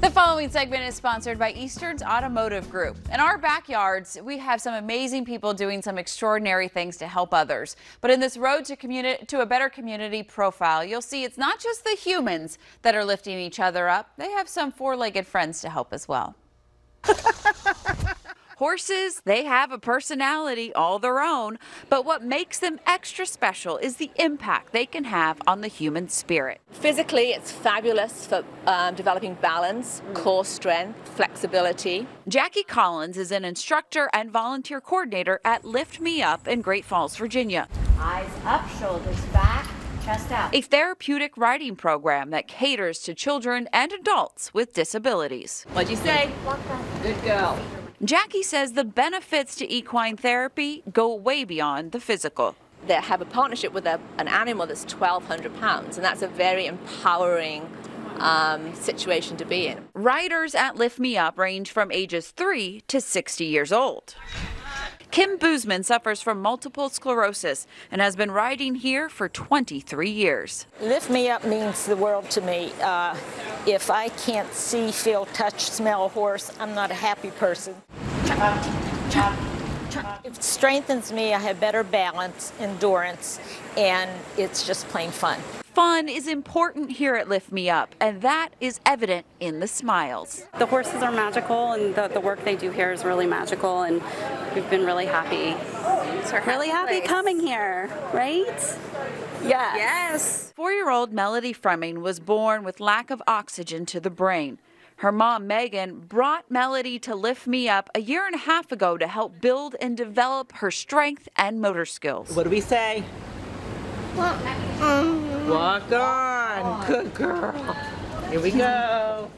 The following segment is sponsored by Easterns Automotive Group. In our backyards, we have some amazing people doing some extraordinary things to help others. But in this road to, to a better community profile, you'll see it's not just the humans that are lifting each other up. They have some four-legged friends to help as well. Horses, they have a personality all their own, but what makes them extra special is the impact they can have on the human spirit. Physically, it's fabulous for um, developing balance, core strength, flexibility. Jackie Collins is an instructor and volunteer coordinator at Lift Me Up in Great Falls, Virginia. Eyes up, shoulders back. Chest out. A therapeutic riding program that caters to children and adults with disabilities. What'd you say? Good girl. Jackie says the benefits to equine therapy go way beyond the physical. They have a partnership with a, an animal that's 1,200 pounds, and that's a very empowering um, situation to be in. Riders at Lift Me Up range from ages 3 to 60 years old. Kim Boozman suffers from multiple sclerosis and has been riding here for 23 years. Lift Me Up means the world to me. Uh, if I can't see, feel, touch, smell a horse, I'm not a happy person. It strengthens me. I have better balance, endurance, and it's just plain fun. Fun is important here at Lift Me Up, and that is evident in the smiles. The horses are magical, and the, the work they do here is really magical, and we've been really happy. really happy place. coming here, right? Yes. Yes. Four year old Melody Fremming was born with lack of oxygen to the brain. Her mom, Megan, brought Melody to Lift Me Up a year and a half ago to help build and develop her strength and motor skills. What do we say? Um, Walk on. Good girl. Here we go.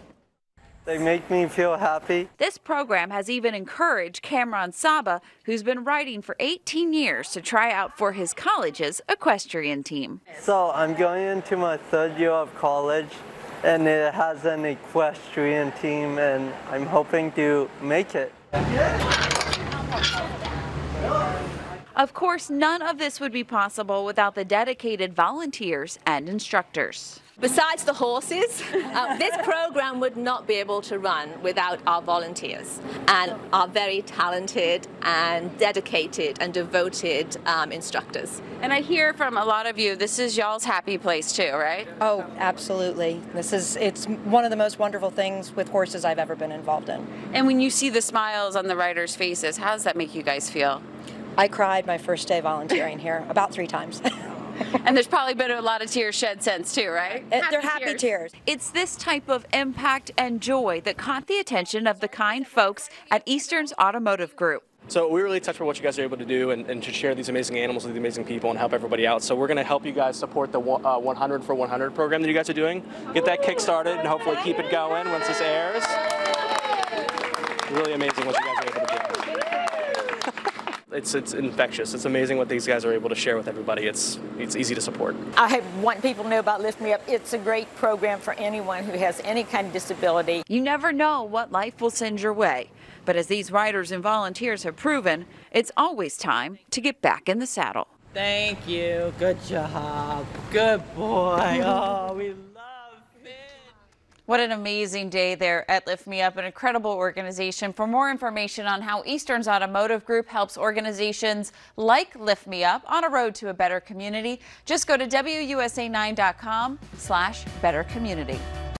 They make me feel happy. This program has even encouraged Cameron Saba, who's been riding for 18 years, to try out for his college's equestrian team. So I'm going into my third year of college and it has an equestrian team and I'm hoping to make it. Of course, none of this would be possible without the dedicated volunteers and instructors. Besides the horses, uh, this program would not be able to run without our volunteers and our very talented and dedicated and devoted um, instructors. And I hear from a lot of you, this is y'all's happy place too, right? Oh, absolutely. This is, it's one of the most wonderful things with horses I've ever been involved in. And when you see the smiles on the riders' faces, how does that make you guys feel? I cried my first day volunteering here about three times. and there's probably been a lot of tears shed since too, right? Happy They're happy tears. tears. It's this type of impact and joy that caught the attention of the kind folks at Easterns Automotive Group. So we're really touched by what you guys are able to do and, and, to share these amazing animals with these amazing people and help everybody out. So we're going to help you guys support the uh, 100 for 100 program that you guys are doing. Get that kick started and hopefully keep it going once this airs. Really amazing what you guys are able to do it's it's infectious. It's amazing what these guys are able to share with everybody. It's it's easy to support. I want people to know about Lift Me Up. It's a great program for anyone who has any kind of disability. You never know what life will send your way. But as these riders and volunteers have proven, it's always time to get back in the saddle. Thank you. Good job. Good boy. Oh, we what an amazing day there at Lift Me Up, an incredible organization. For more information on how Easterns Automotive Group helps organizations like Lift Me Up on a road to a better community, just go to WUSA9.com slash better community.